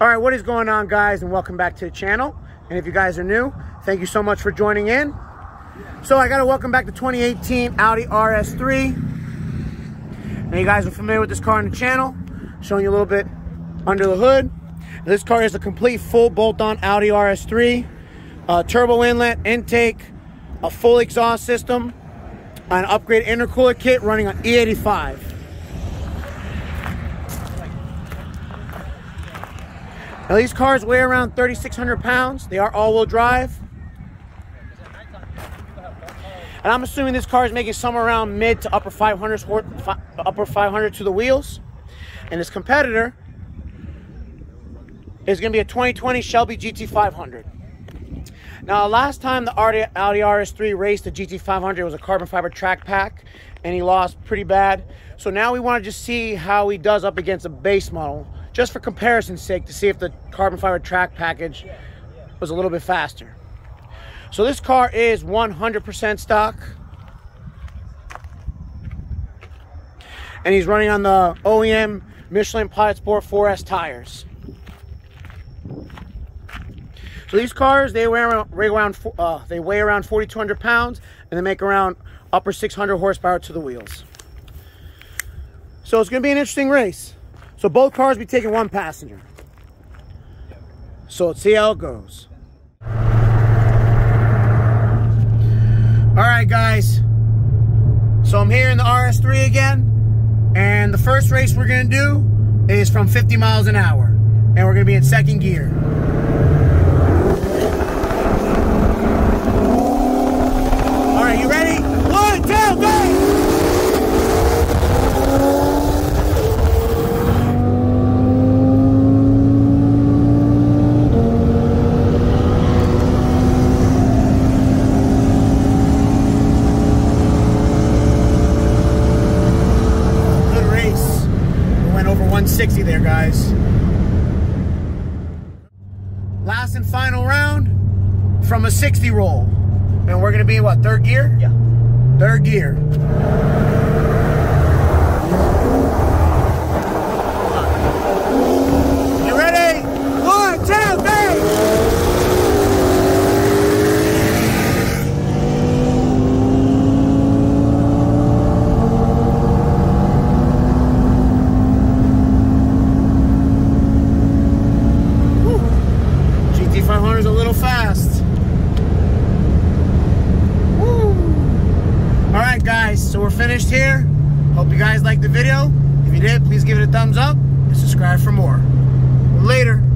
All right, what is going on, guys, and welcome back to the channel. And if you guys are new, thank you so much for joining in. So I got to welcome back the 2018 Audi RS3. Now you guys are familiar with this car on the channel, showing you a little bit under the hood. This car is a complete full bolt-on Audi RS3, uh, turbo inlet, intake, a full exhaust system, an upgrade intercooler kit running on E85. Now these cars weigh around 3,600 pounds. They are all-wheel drive. And I'm assuming this car is making somewhere around mid to upper 500, upper 500 to the wheels. And this competitor is going to be a 2020 Shelby GT500. Now, last time the Audi, Audi RS3 raced the GT500 it was a carbon fiber track pack, and he lost pretty bad. So now we want to just see how he does up against a base model, just for comparison's sake, to see if the carbon fiber track package was a little bit faster. So this car is 100% stock. And he's running on the OEM Michelin Pilot Sport 4S tires. So these cars, they weigh around, weigh around, uh, they weigh around 4,200 pounds and they make around upper 600 horsepower to the wheels. So it's going to be an interesting race. So both cars be taking one passenger. So let's see how it goes. All right, guys. So I'm here in the RS3 again. And the first race we're to do is from 50 miles an hour. And we're to be in second gear. There, guys. Last and final round from a 60 roll. And we're going to be what, third gear? Yeah. Third gear. finished here. Hope you guys liked the video. If you did, please give it a thumbs up and subscribe for more. Later.